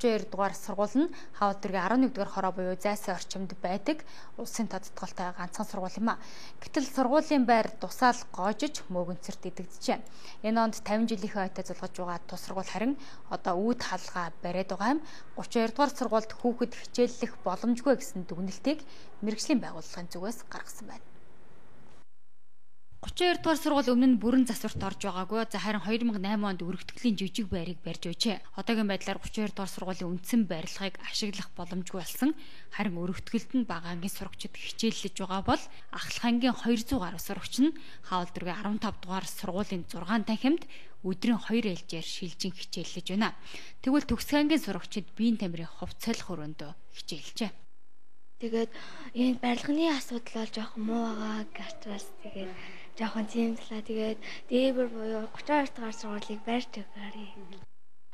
32 дугаар сургууль нь Хавал дүүргийн 11 дугаар хороо буюу зайсан орчимд байдаг улсын тодтголтой ганцхан сургууль юм а. Гэтэл сургуулийн байр тусаал гоожиж мөөгөнцөрт идэгдэжээ. Энэ онд 50 жилийнхээ ойтой зулгаж байгаа тус сургууль харин одоо үүд хаалга бариад байгаа юм. 32 дугаар сургуульд хүүхэд хичээллэх боломжгүй гэсэн дүгнэлтийг мэрэгжлийн байгууллагын зүгээс гаргасан байна. 32 дугаар сургууль өмнө нь бүрэн засварт орж байгаагүй. За харин 2008 онд өргөтгөлийн жижиг байрыг барьж өчээ. Одоогийн байдлаар 32 дугаар сургуулийн үндсэн барилгыг ашиглах боломжгүй болсон. Харин өргөтгөлд нь багаангийн сурагчид хичээллэж байгаа бол Ахлахангийн 200 гаруй сурагч нь Хаал дүүргийн 15 дугаар сургуулийн 6 танхимд өдрийн 2 ээлжээр шилжин хичээллэж байна. Тэгвэл төгсгөнгийн сурагчид биеийн тамирын хувцалах өрөөндөө хичээлжээ. Тэгээд энэ барилгын асуудал бол жоохон муу байгаа бас тэгээд жоохон зэмлээ. Тэгээд дээвэр буюу 32 дугаар сургуулийг барьж өгөөрэй.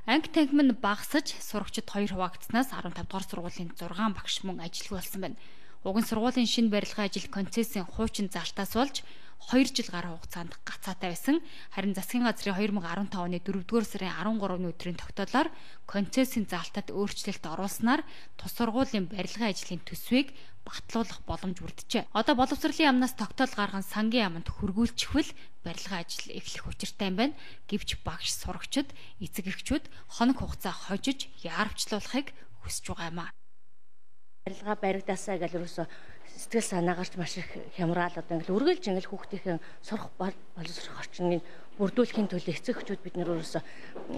Анги танхим нь багасж сурагчид 2 хуваагдсанаас 15 дугаар сургуулийн 6 багш мөн ажилгүй болсон байна. Уг нь сургуулийн шинэ барилгын ажил концессийн хуучин залтаас болж 2 жил гаруй хугацаанд гацаатай байсан. Харин засгийн газрын 2015 оны 4-р сарын 13-ны өдрийн тогтоолоор концессийн залтад өөрчлөлт оруулснаар тус сургуулийн барилгын ажлын төсвийг батлуулах боломж бүрджээ. Одоо боловсролын яамнаас тогтоол гарган сангийн яамд хөргүүлчихвэл барилгын ажил эхлэх учиртай юм байна. Гэвч багш сурагчид, эцэг эхчүүд хоног хугацаа хожиж яарвчлуулахыг хүсэж байгаа юм а. Барилга баригдаасаа гэл ерөөсө сэтгэл санаагаарч маш их хямраал одоо ингээл үргэлж ингээл хүүхдийн сурах боловсрох орчныг бүрдүүлэхийн төлөө эцэг эхчүүд бид нэр өөрөөсө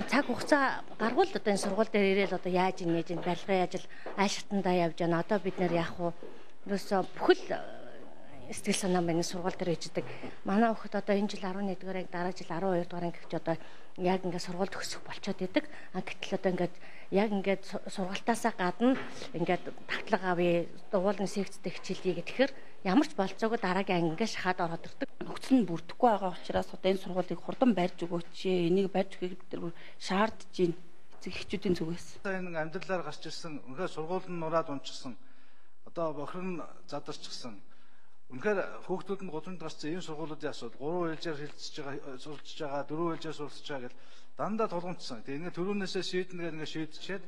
цаг хугацаа гаргуул одоо энэ сургууль дээр ирээл одоо яаж ин яаж ин барилгын ажил аль шатандаа явж байна одоо бид нэр яах вэ? Ерөөсө бүхэл сэтгэл санаа маань сургууль дээр хийдэг. Манай хүүхэд одоо энэ жил 11 дугаар анги дараа жил 12 дугаар анги гэж одоо яг ингээд сургууль төгсөх болчоод идэг. А гэтэл одоо ингээд яг ингээд сургалтаасаа гадна ингээд тавтлага авъя, дуулын секцтэй хичээлье гэхээр ямар ч болцоогүй дараагийн анги ингээд шахаад ороод ирдэг. Нөхцөл нь бүрдэхгүй байгаа учраас одоо энэ сургуулийг хурдан барьж өгөөч. Энийг барьж өгөхийг бид нар шаардж байна. Эцэг эхчүүдийн зүгээс. Энэ амьдралаар гарч ирсэн үнэхээр сургууль нь нураад унчихсан. Одоо бохир нь задарчихсан Үнэхээр хүүхдүүд нь гудамж гарсан ийм сургуулиудын асуудал 3 ээлжээр хилцэж байгаа суралцж байгаа 4 ээлжээр суралцж байгаа гэл дандаа тулгамдсан. Тэгээ ингээ төрүүнээсээ шийднэ гэл ингээ шийдчихэд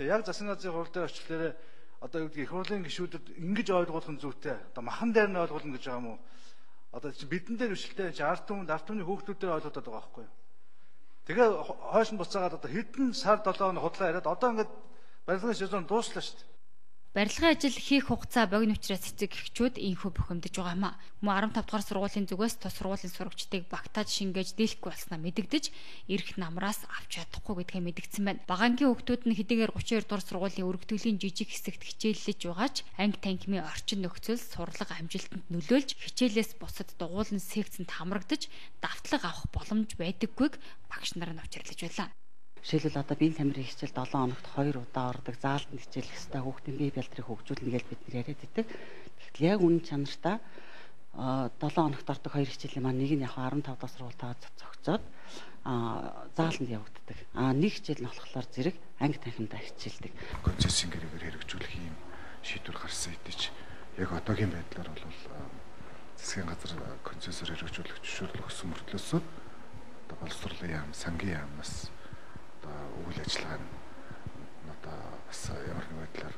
тэгээ яг засгийн газрын хурал дээр очихлээрээ одоо юу гэдгийг их хурлын гишүүдэд ингэж ойлгуулах нь зүйтэй. Одоо махан дээр нь ойлгуулна гэж байгаа юм уу? Одоо бидэн дээр бишэлтэй чи ард түмэнд ард түмний хүүхдүүд дээр ойлгуулдаг байгаа байхгүй юу? Тэгээ хойш нь буцаагаад одоо хэдэн сар 7 хоног худлаа яриад одоо ингээд барилгын сезон дууслаа шүү дээ. Барилгын ажил хийх хугацаа богино учраас эцэг эхчүүд инхүү бухимдаж байгаа юм а. Мөн 15 дугаар сургуулийн зүгээс тус сургуулийн сурагчдыг багтааж шингээж дийлэхгүй болсноо мэдэгдэж эрх намраас авч чадахгүй гэдгээ мэдгдсэн байна. Багангийн хүүхдүүд нь хэдийгээр 32 дугаар сургуулийн өргөтгөлийн жижиг хэсэгт хичээллэж байгаа ч анги танхимын орчин нөхцөл сурлага амжилтанд нөлөөлж хичээлээс бусад дугуулн секцэнд хамрагдаж давтлага авах боломж байдаггүйг багш нар нь учирлаж байлаа. Жишээлбэл одоо биеийн тамирын хичээл 7 хоногт 2 удаа ордог, заалтанд хичээлэх хэрэгтэй, хүүхдийн бие бэлтрийг хөгжүүлнэ гэж бид нар яриад байдаг. Тэгэхдээ яг үнэн чанартаа 7 хоногт ордог хоёр хичээлийн маань нэг нь яг 15 дахь сургуультаа зогцоод а зааланд явагддаг. А нэг хичээл нь болохоор зэрэг анги танхимдаа хичээлдэг. Концессийн гэрээгээр хэрэгжүүлэх юм шийдвэр гарсан хэдий ч яг одоогийн байдлаар бол засгийн газар концессор хэрэгжүүлэх зөвшөөрөл өгсөн мөртлөөсөө одоо боловсруулалтын яам, сангийн яамнаас одоо үйл ажиллагаа нь одоо бас ямар нэг байдлаар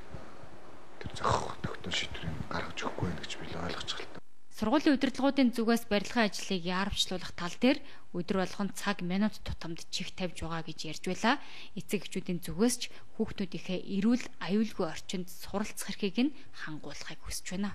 тэр зохих тогтоол шийдвэрийг гаргаж өгөхгүй байх гэж би ойлгож байна. Сургуулийн удирдлагуудын зүгээс барилгын ажлыг яарвчлуулах тал дээр өдөр болгон цаг минут тутамд чих тавьж байгаа гэж ярьж байла. Эцэг эхчүүдийн зүгээс ч хүүхдүүдийнхээ эрүүл аюулгүй орчинд суралцах эрхийг нь хангуулахыг хүсэж байна.